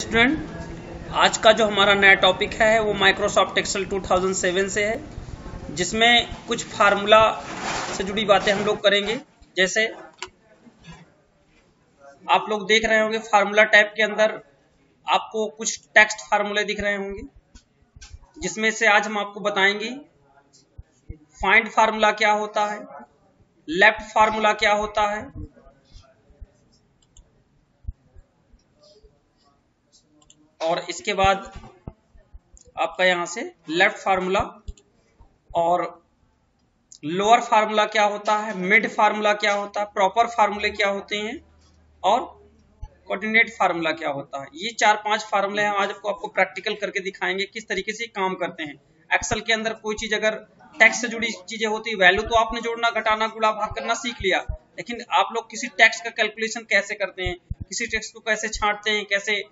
Student आज का जो हमारा नया टॉपिक है, वो माइक्रोसॉफ्ट एक्सेल 2007 से है, जिसमें कुछ फार्मूला से जुड़ी बातें हम लोग करेंगे। जैसे आप लोग देख रहे होंगे फार्मूला टाइप के अंदर आपको कुछ टेक्स्ट फार्मूले दिख रहे होंगे, जिसमें से आज हम आपको बताएँगे फाइंड फार्मूला क्या होता है लेफ़्ट फार्मूला क्या होता है और इसके बाद आपका यहाँ से लेफ़्ट फार्मूला और लोअर फार्मूला क्या होता है? मिड फार्मूला क्या होता है? प्रॉपर फार्मूले क्या होते हैं? और कोऑर्डिनेट फार्मूला क्या होता है? ये चार पाँच फार्मूले हैं। आज आपको आपको प्रैक्टिकल करके दिखाएँगे किस तरीके से काम करते हैं। एक्सेल के अंदर कोई चीज़ अगर टैक्स से जुड़ी चीज़ें होती है वैल्यू तो आपने जोड़ना, घटाना गुड़ा भाग करना सीख लिया। लेकिन आप लोग किसी टैक्स का कैलकुलेशन कैसे करते हैं? किसी टैक्स को कैसे छांटते हैं? कैसे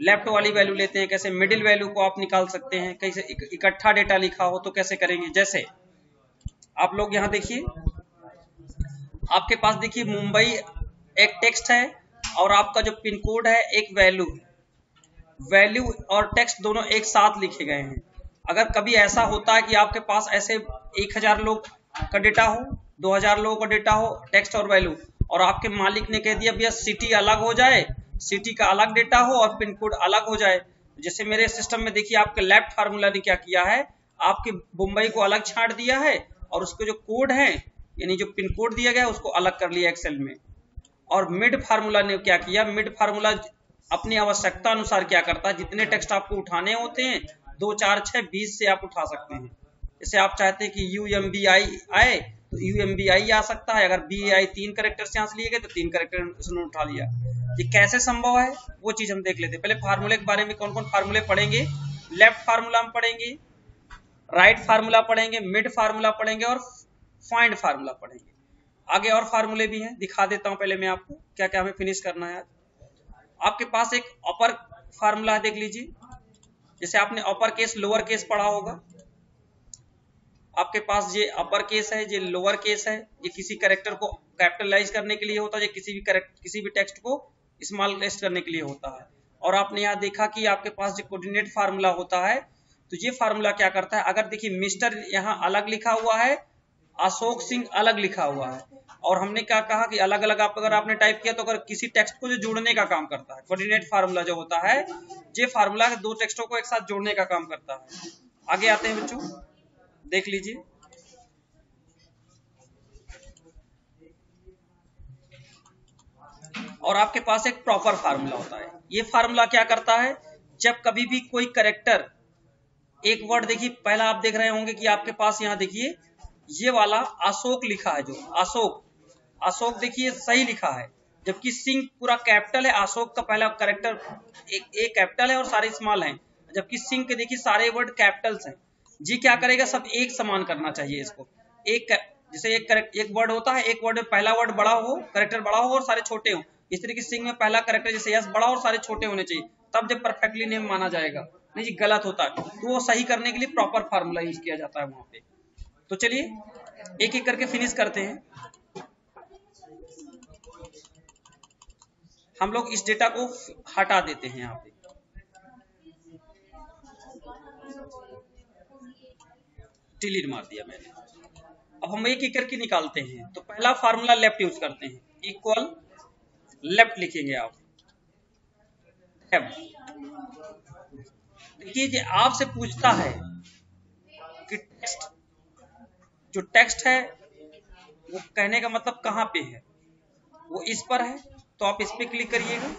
लेफ़्ट वाली वैल्यू लेते हैं, कैसे मिडिल वैल्यू को आप निकाल सकते हैं, कैसे इकट्ठा डेटा लिखा हो तो कैसे करेंगे? जैसे, आप लोग यहाँ देखिए, आपके पास देखिए मुंबई एक टेक्स्ट है और आपका जो पिन कोड है एक वैल्यू वैल्यू और टेक्स्ट दोनों एक साथ लिखे गए हैं। अगर कभी ऐसा होता है कि आपके पास ऐसे एक हज़ार लोग का डेटा हो, दो हज़ार लोगों का डेटा हो टेक्स्ट और वैल्यू और आपके मालिक ने कह दिया, भैया सिटी अलग हो जाए सिटी का अलग डेटा हो और पिन कोड अलग हो जाए। जैसे मेरे सिस्टम में देखिए, आपके लेफ़्ट फार्मूला ने क्या किया है? आपके मुंबई को अलग छाट दिया है और उसके जो कोड है, यानी जो पिन कोड दिया गया उसको अलग कर लिया एक्सेल में। और मिड फार्मूला ने क्या किया? मिड फार्मूला अपनी आवश्यकता अनुसार क्या करता है? जितने टेक्स्ट आपको उठाने होते हैं, दो, चार, छह, बीस से आप उठा सकते हैं। जैसे आप चाहते हैं कि यू एम बी आई आए तो यू एम बी आई आ सकता है। अगर बी आई तीन करेक्टर से यहाँ से लिए गए तो तीन करेक्टर उसने उठा लिया। ये कैसे संभव है, वो चीज़ हम देख लेते हैं। पहले फार्मूले के बारे में कौन कौन फार्मूले पढ़ेंगे? लेफ़्ट फार्मूला हम पढ़ेंगे राइट फार्मूला पढ़ेंगे मिड फार्मूला पढ़ेंगे और फाइंड फार्मूला पढ़ेंगे। आगे और फार्मूले भी हैं, दिखा देता हूँ पहले मैं आपको क्या क्या हमें फिनिश करना है। आज आपके पास एक अपर फार्मूला देख लीजिए। जैसे आपने अपर केस लोअर केस पढ़ा होगा। आपके पास ये अपर केस है, ये लोअर केस है। ये किसी करेक्टर को कैपिटलाइज करने के लिए होता है किसी भी करेक्ट किसी भी टेक्स्ट को स्मॉल टेस्ट करने के लिए होता है। और आपने यहाँ देखा कि आपके पास जो कोऑर्डिनेट फार्मूला होता है तो ये फार्मूला क्या करता है? अगर देखिए, मिस्टर यहाँ अलग लिखा हुआ है, अशोक सिंह अलग लिखा हुआ है। और हमने क्या कहा कि अलग अलग आप अगर आपने टाइप किया तो अगर किसी टेक्स्ट को जो जोड़ने का काम करता है, कोऑर्डिनेट फार्मूला जो होता है, ये फार्मूला दो टेक्स्टों को एक साथ जोड़ने का काम करता है। आगे आते हैं बच्चों, देख लीजिए। और आपके पास एक प्रॉपर फार्मूला होता है। ये फार्मूला क्या करता है? जब कभी भी कोई करेक्टर एक वर्ड देखिए, पहला आप देख रहे होंगे कि आपके पास यहाँ देखिए, ये वाला अशोक लिखा है जो, अशोक। अशोक देखिए, सही लिखा है। जबकि सिंह पूरा कैपिटल है, अशोक का पहला करेक्टर एक एक कैपिटल है और सारे स्मॉल हैं। जबकि सिंह के देखिए, सारे वर्ड कैपिटल्स हैं। जी क्या करेगा? सब एक समान करना चाहिए इसको। एक, जैसे एक करेक्ट एक वर्ड होता है, एक वर्ड में पहला वर्ड बड़ा हो करेक्टर बड़ा हो और सारे छोटे हो। इस तरीके से सिंह में पहला करेक्टर जैसे यस बड़ा और सारे छोटे होने चाहिए, तब जब परफेक्टली नेम माना जाएगा। नहीं जी, गलत होता। है तो वो सही करने के लिए प्रॉपर फार्मूला यूज़ किया जाता है वहाँ पे। तो चलिए एक एक करके फिनिश करते हैं। हम लोग इस डेटा को हटा देते हैं यहाँ पे। डिलीट मार दिया मैंने। अब हम एक एक करके निकालते हैं। तो पहला फार्मूला लेफ़्ट यूज़ करते हैं। इक्वल लेफ़्ट लिखेंगे आप। देखिए आपसे पूछता है कि टेक्स्ट जो टेक्स्ट है, वो कहने का मतलब कहाँ पे है? वो इस पर है तो आप इस पे क्लिक करिएगा।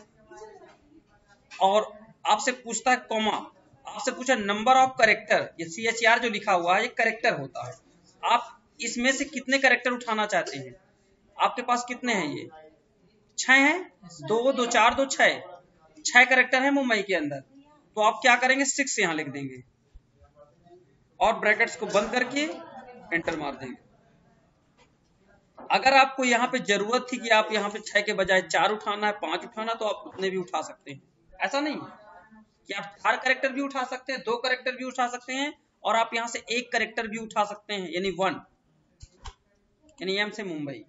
और आपसे पूछता है कॉमा आपसे पूछा नंबर ऑफ़ करेक्टर ये सी एच आर जो लिखा हुआ है, ये करेक्टर होता है। आप इसमें से कितने करेक्टर उठाना चाहते हैं? आपके पास कितने हैं ये? छह है? दो दो, चार, दो, छह। छह करेक्टर है मुंबई के अंदर। तो आप क्या करेंगे? सिक्स यहाँ लिख देंगे। और ब्रैकेट्स को बंद करके एंटर मार देंगे। अगर आपको यहाँ पे ज़रूरत थी कि आप यहाँ पे छह के बजाय चार उठाना है, पाँच उठाना तो आप उतने भी उठा सकते हैं। ऐसा नहीं कि आप चार करेक्टर भी उठा सकते हैं, दो करेक्टर भी उठा सकते हैं, और आप यहाँ से एक करेक्टर भी उठा सकते हैं, यानी वन यानी एम से मुंबई।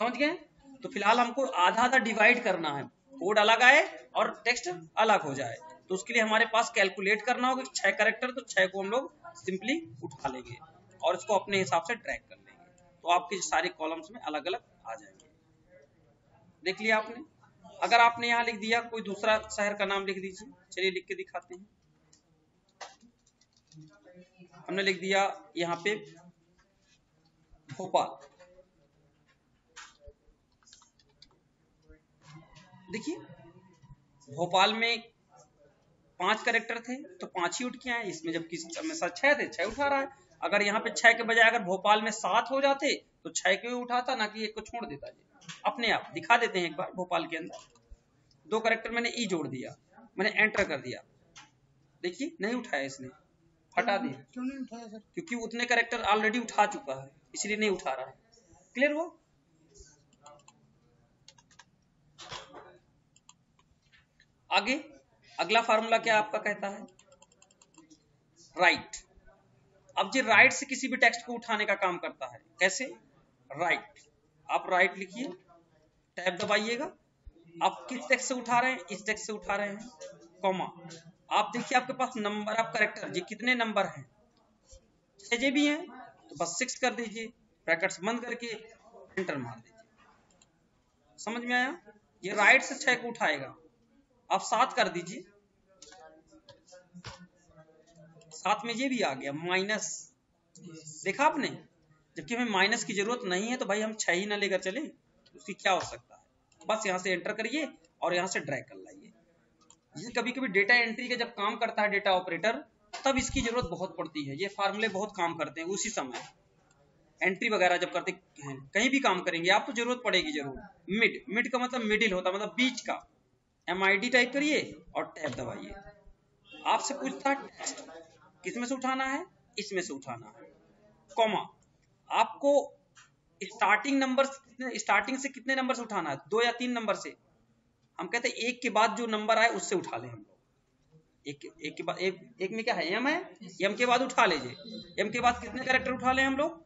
समझ गए? तो फ़िलहाल हमको आधा आधा डिवाइड करना है। कोड अलग आए और टेक्स्ट अलग हो जाए। तो उसके लिए हमारे पास कैलकुलेट करना होगा छह करेक्टर तो छह को हम लोग सिंपली उठा लेंगे और इसको अपने हिसाब से ट्रैक कर लेंगे। तो आपके सारे कॉलम्स में अलग अलग आ जाएँगे। देख लिया आपने? अगर आपने यहाँ लिख दिया, कोई दूसरा शहर का नाम लिख दीजिए। चलिए लिख के दिखाते हैं। हमने लिख दिया यहाँ पे भोपाल। देखिए भोपाल में पाँच करेक्टर थे तो पाँच ही उठ के आए। इसमें जबकि हमेशा छह थे छह उठा रहा है। अगर यहाँ पे छह के बजाय अगर भोपाल में सात हो जाते तो छह के उठाता? ना कि एक को छोड़ देता जी। अपने आप दिखा देते हैं एक बार भोपाल के अंदर। दो करेक्टर मैंने ई जोड़ दिया मैंने एंटर कर दिया। देखिए नहीं उठाया इसने हटा दिया। क्यों नहीं उठाया सर? क्योंकि उतने करेक्टर ऑलरेडी उठा चुका है इसलिए नहीं उठा रहा है। क्लियर हुआ? आगे, अगला फार्मूला क्या आपका कहता है? राइट अब जी राइट से किसी भी टेक्स्ट को उठाने का काम करता है। कैसे? राइट आप राइट लिखिए टैब दबाइएगा। आप किस टेक्स्ट से उठा रहे हैं? इस टेक्स्ट से उठा रहे हैं। कॉमा आप देखिए, आपके पास नंबर ऑफ़ करेक्टर जी कितने नंबर हैं? छह जे भी हैं तो बस सिक्स कर दीजिए। ब्रैकेट्स बंद करके एंटर मार दीजिए। समझ में आया? ये राइट से छह को उठाएगा। आप सात कर दीजिए। साथ में ये भी आ गया, माइनस। देखा आपने? जबकि हमें माइनस की ज़रूरत नहीं है तो भाई हम छह ही ना लेकर चले उसकी क्या हो सकता है? बस यहाँ से एंटर करिए और यहाँ से ड्रैग कर लाइए। ये कभी कभी डेटा एंट्री का जब काम करता है डेटा ऑपरेटर, तब इसकी ज़रूरत बहुत पड़ती है। ये फार्मूले बहुत काम करते हैं, उसी समय। एंट्री वगैरह जब करते हैं, कहीं भी काम करेंगे आप तो ज़रूरत पड़ेगी ज़रूर। मिड मिड का मतलब मिडिल होता मतलब बीच का। एम आई डी टाइप करिए और टैब दबाइए। आपसे पूछता है टेक्स्ट किसमें से उठाना है? इसमें से उठाना है। कॉमा आपको स्टार्टिंग नंबर स्टार्टिंग से कितने नंबर से उठाना है? दो या तीन नंबर से। हम कहते हैं एक के बाद जो नंबर आए उससे उठा ले हम लोग। एक एक के बाद एक, एक में क्या है? एम है? एम के बाद उठा लीजिए। एम के बाद कितने कैरेक्टर उठा ले हम लोग?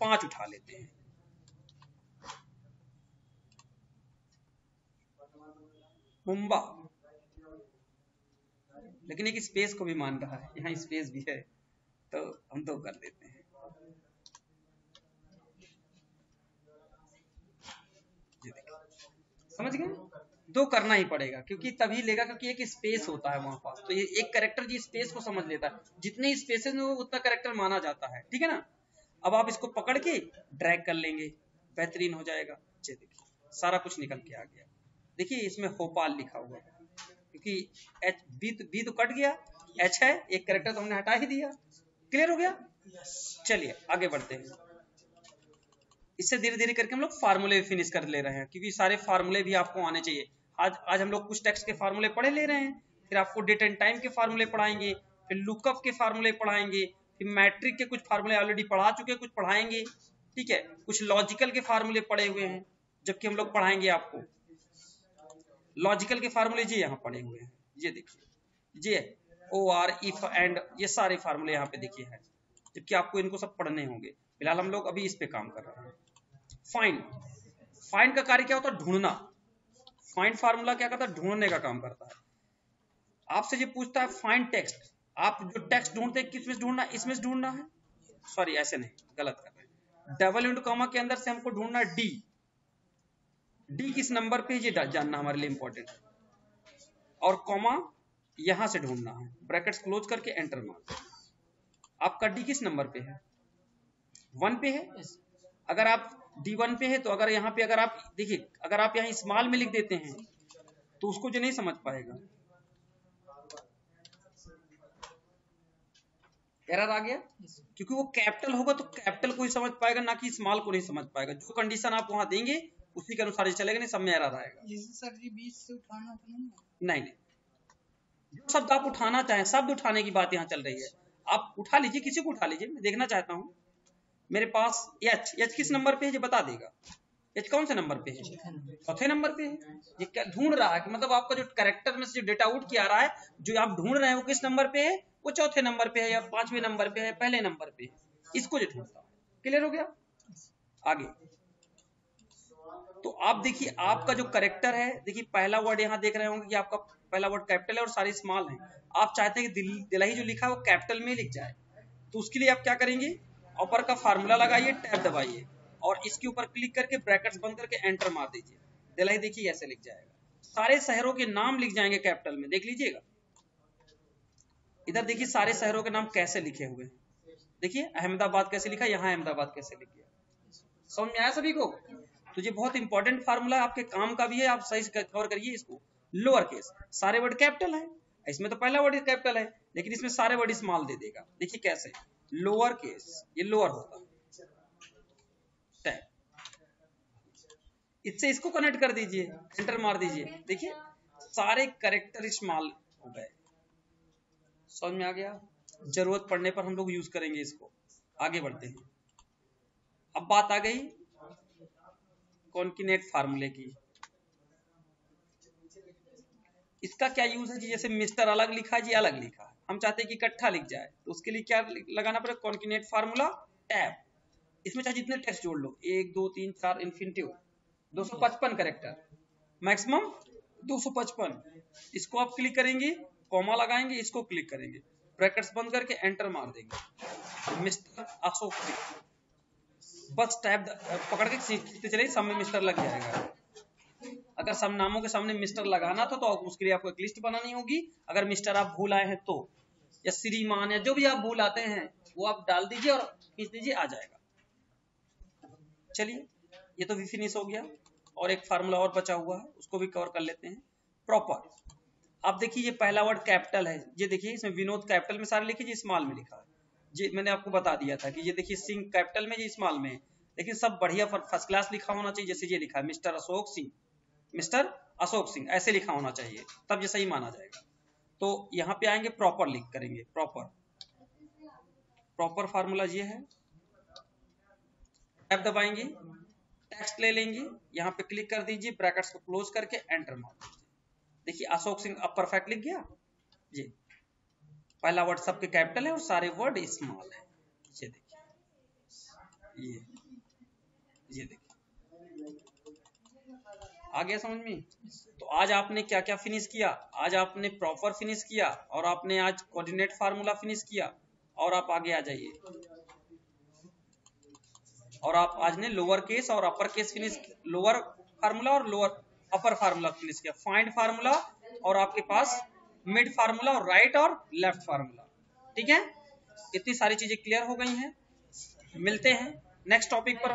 पाँच उठा लेते हैं। मुंबा लेकिन एक स्पेस को भी मान रहा है, यहाँ स्पेस भी है तो हम तो कर देते हैं। समझ गए? दो करना ही पड़ेगा, क्योंकि तभी लेगा क्योंकि एक स्पेस होता है वहाँ पास। तो ये एक करेक्टर जी स्पेस को समझ लेता है। जितने स्पेसेस में वो उतना करेक्टर माना जाता है, ठीक है ना? अब आप इसको पकड़ के ड्रैग कर लेंगे, बेहतरीन हो जाएगा। देखिए, सारा कुछ निकल के आ गया। देखिए इसमें होपाल लिखा हुआ है क्योंकि एच बी तो बी तो कट गया एच है एक करेक्टर तो हमने हटा ही दिया। क्लियर हो गया? चलिए आगे बढ़ते हैं। इससे धीरे धीरे करके हम लोग फार्मूले भी फिनिश कर ले रहे हैं क्योंकि सारे फार्मूले भी आपको आने चाहिए। आज आज हम लोग कुछ टेक्स्ट के फार्मूले पढ़े ले रहे हैं फिर आपको डेट एंड टाइम के फार्मूले पढ़ाएँगे फिर लुकअप के फार्मूले पढ़ाएँगे फिर मैट्रिक के कुछ फार्मूले ऑलरेडी पढ़ा चुके कुछ पढ़ाएँगे। ठीक है कुछ लॉजिकल के फार्मूले पढ़े हुए हैं जबकि हम लोग पढ़ाएँगे आपको। लॉजिकल के फार्मूले जी यहाँ पड़े हुए हैं। ये देखिए। J O R if and ये सारे फार्मूले यहाँ पे देखिए हैं। जबकि आपको इनको सब पढ़ने होंगे। फ़िलहाल हम लोग अभी इस पे काम कर रहे हैं। फाइंड फाइंड का कार्य क्या होता है? ढूंढना। फाइंड फार्मूला क्या करता है? ढूँढने का काम करता है। आपसे ये पूछता है फाइंड टेक्स्ट आप जो टेक्स्ट ढूंढते हैं, किसमें ढूंढना इसमें ढूंढना है? सॉरी ऐसे नहीं। गलत कर रहे हैं। डबल इंटू कॉमा के अंदर से हमको ढूंढना है डी डी किस नंबर पे ये जानना हमारे लिए इंपॉर्टेंट है। और कॉमा यहाँ से ढूंढना है। ब्रैकेट्स क्लोज करके एंटर मार। आपका डी किस नंबर पे है? वन पे है? अगर आप डी वन पे है तो अगर यहाँ पे अगर आप देखिए अगर आप यहाँ स्मॉल में लिख देते हैं तो उसको जो नहीं समझ पाएगा। एरर आ गया? क्योंकि वो कैपिटल होगा तो कैपिटल को ही समझ पाएगा ना कि स्मॉल को नहीं समझ पाएगा। जो कंडीशन आप वहाँ देंगे उसी के अनुसार चलेगा नहीं सब में एरर आएगा। सर जी बीच से उठाना तो नहीं नहीं नहीं। जो शब्द आप उठाना चाहें शब्द उठाने की बात यहाँ चल रही है। आप उठा लीजिए किसी को उठा लीजिए मैं देखना चाहता हूँ। मेरे पास एच एच किस नंबर पे है ये बता देगा। एच कौन से नंबर पे है? चौथे नंबर पे। है। ये क्या ढूंढ रहा है कि मतलब आपका जो करेक्टर में से जो डेटा आउट किया रहा है जो आप ढूंढ रहे हैं वो किस नंबर पे है वो चौथे नंबर पे है या पाँचवें नंबर पे है पहले नंबर पे है। इसको जो ढूंढता है। क्लियर हो गया? आगे। तो आप देखिए आपका जो करेक्टर है देखिए पहला वर्ड यहाँ देख रहे होंगे कि आपका पहला वर्ड कैपिटल है और सारे स्मॉल हैं। आप चाहते हैं कि दिल, दिलाही जो लिखा है वो कैपिटल में लिख जाए। तो उसके लिए आप क्या करेंगे? ऊपर का फार्मूला लगाइए टैब दबाइए और इसके ऊपर क्लिक करके ब्रैकेट्स बंद करके एंटर मार दीजिए। दिलाही देखिए ऐसे लिख जाएगा। सारे शहरों के नाम लिख जाएँगे कैपिटल में देख लीजिएगा। इधर देखिए सारे शहरों के नाम कैसे लिखे हुए हैं। देखिए अहमदाबाद कैसे लिखा यहाँ अहमदाबाद कैसे लिख समझ में आया सभी को? तो ये बहुत इंपॉर्टेंट फार्मूला आपके काम का भी है, आप सही से कवर करिए इसको। लोअर केस सारे वर्ड कैपिटल है। इसमें तो पहला वर्ड कैपिटल है, लेकिन इसमें सारे वर्ड स्मॉल दे देगा। देखिए कैसे। लोअर केस ये लोअर होता इससे इसको कनेक्ट कर दीजिए एंटर मार दीजिए। देखिए, सारे करेक्टर स्मॉल हो गए। समझ में आ गया? ज़रूरत पड़ने पर हम लोग यूज़ करेंगे इसको। आगे बढ़ते हैं। अब बात आ गई कॉन्किनेट फार्मूले की? इसका क्या यूज़ है जी जैसे मिस्टर अलग लिखा जी अलग लिखा हम चाहते हैं कि इकट्ठा लिख जाए तो उसके लिए क्या लगाना पड़ेगा? Concatenate formula? टैब। इसमें चाहे जितने टेक्स्ट जोड़ लो, एक, दो, तीन, चार इन्फिनिटिव 255 करेक्टर। मैक्सिमम 255 इसको आप क्लिक करेंगे, कॉमा लगाएँगे, इसको क्लिक करेंगे। ब्रैकेट्स बंद करके एंटर मार देंगे। मिस्टर अशोक बस टैब पकड़ के खींचते चले सब में मिस्टर लग जाएगा। अगर सब नामों के सामने मिस्टर लगाना था तो उसके लिए आपको एक लिस्ट बनानी होगी। अगर मिस्टर आप भूल आए हैं तो या श्रीमान, या जो भी आप भूल आते हैं, वो आप डाल दीजिए और खींच दीजिए, आ जाएगा। चलिए, ये तो भी फिनिश हो गया। और एक फार्मूला और बचा हुआ है, उसको भी कवर कर लेते हैं। प्रॉपर आप देखिए, ये पहला वर्ड कैपिटल है। ये देखिए, इसमें विनोद कैपिटल में सारे लिखिए स्मॉल में लिखा है। जी, मैंने आपको बता दिया था कि ये देखिए, सिंह कैपिटल में ये स्मॉल में लेकिन सब बढ़िया फ़र्स्ट क्लास लिखा होना चाहिए, जैसे ये लिखा है, मिस्टर अशोक सिंह। मिस्टर अशोक सिंह, ऐसे लिखा होना चाहिए, तब ये सही माना जाएगा। तो यहाँ पे आएँगे प्रॉपर लिख करेंगे प्रॉपर प्रॉपर फार्मूला ये है। टैब दबाएँगे टेक्स्ट ले लेंगे, यहाँ पे क्लिक कर दीजिए ब्रैकेट्स को क्लोज करके एंटर मार दीजिए। देखिए, अशोक सिंह अब परफेक्ट लिख गया। जी। पहला वर्ड सबके कैपिटल है और सारे वर्ड स्मॉल है। ये देखिए। ये ये देखिए। आ गया समझ में? तो आज आपने क्या क्या फिनिश किया? आज आपने प्रॉपर फिनिश किया और आपने आज कोऑर्डिनेट फार्मूला फिनिश किया। और आप आगे आ जाइए। और आप आज ने लोअर केस और upper case finish lower formula और लोअर अपर फार्मूला फिनिश किया। फाइंड फार्मूला और आपके पास मिड फार्मूला और राइट और लेफ़्ट फार्मूला। ठीक है? इतनी सारी चीज़ें क्लियर हो गई हैं। मिलते हैं नेक्स्ट टॉपिक पर।